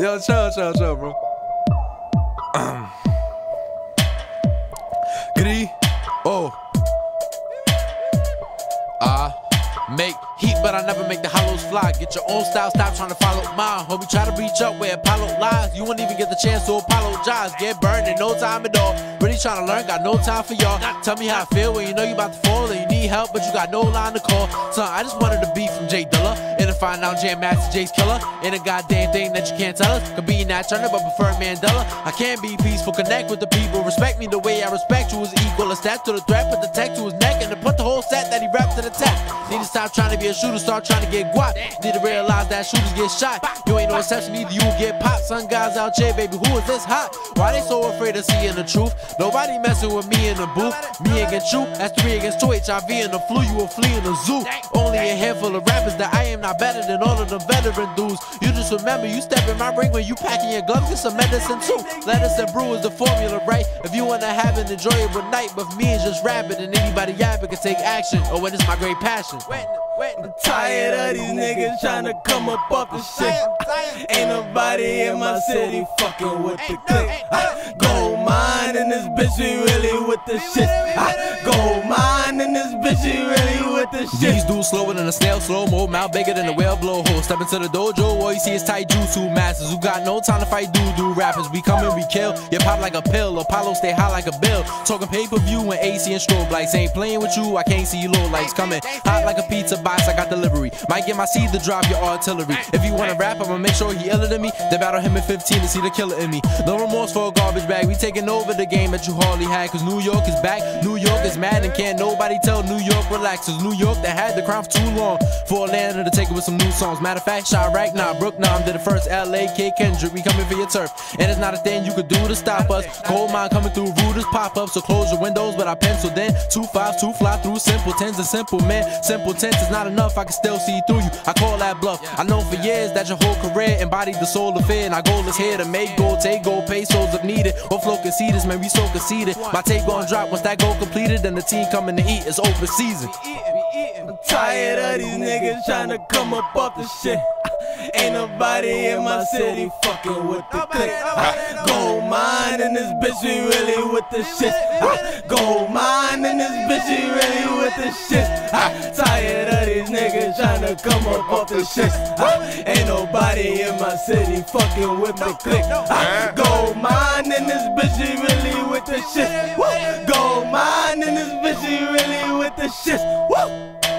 Yo, chill, chill, chill, bro. Um. Gri, oh. Ah. Make heat, but I never make the hollows fly. Get your own style, stop trying to follow mine. Homie, try to reach up where Apollo lies. You won't even get the chance to apologize. Get burned in no time at all. Really trying to learn, got no time for y'all. Tell me how I feel when you know you about to fall and you need help, but you got no line to call. Son, I just wanted to be from Jay Dilla. And to find out Jam Master Jay's killer. Ain't a goddamn thing that you can't tell us. Could be Nat Turner, but prefer Mandela. I can't be peaceful, connect with the people. Respect me the way I respect you as equal. A step to the threat, put the tech to his neck, and to put the whole set that he rapped to the tech. Stop trying to be a shooter, start trying to get guap. Need to realize that shooters get shot. You ain't no exception, either you get popped. Some guys out here, baby, who is this hot? Why they so afraid of seeing the truth? Nobody messing with me in the booth. Me against you, that's three against two. HIV and the flu, you will flee in the zoo. Only a handful of rappers that I am not better than all of the veteran dudes. You just remember, you step in my ring when you packing your gloves, get some medicine too. Lettuce and brew is the formula, right? If you wanna have an enjoyable night, but me it's just rapping, and anybody yapping can take action. Oh, when it's my great passion. I'm tired of these niggas trying to come up off the shit. Ain't nobody in my city fucking with the click. Gold Mind in this bitch, we really with the shit. Gold Mind in this bitch, we really the shit. These dudes slower than a snail, slow mo, mouth bigger than a whale blowhole. Step into the dojo, all you see is tight jutsu masters who got no time to fight doo doo rappers. We come and we kill, you pop like a pill. Apollo stay high like a bill. Talking pay per view and AC and strobe lights. Ain't playing with you, I can't see you low lights coming. Hot like a pizza box, I got delivery. Might get my seed to drop your artillery. If you wanna rap, I'ma make sure he iller than me. Then battle him in 15 to see the killer in me. No remorse for a garbage bag. We taking over the game that you hardly had. Cause New York is back. New York is mad and can't nobody tell New York relax. Cause New York that had the crown for too long. For Atlanta to take it with some new songs. Matter of fact, Chiraq, nah, Brook, nah, I'm the first LA K Kendrick. We coming for your turf. And it's not a thing you could do to stop us. Cold mine coming through as pop up. So close your windows, but I penciled in. Two fives, two fly through simple tens and simple men. Simple tense is not enough. I can still see through you. I call that bluff. I know for years that your whole career embodied the soul of fear. And our goal is here to make gold, take gold, pesos if needed. Or flow conceders, man, we so conceited. My tape gon' drop once that goal completed. Then the team coming to eat. It's open season. Tired of these niggas trying to come up off the shit. Ain't nobody in my city fucking with the click. Gold Mind in this bitch, we really with the shit. Gold Mind in this bitch, we really with the shit. Tired of these niggas trying to come up off the shit. Ain't nobody in my city fucking with the click. Gold Mind in this bitch, we really with the shit. Gold Mind in this bitch, we really with the shit. Woo!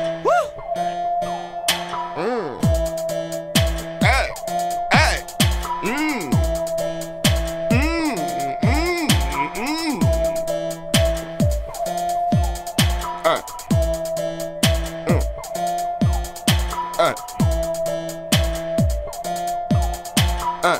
Uh.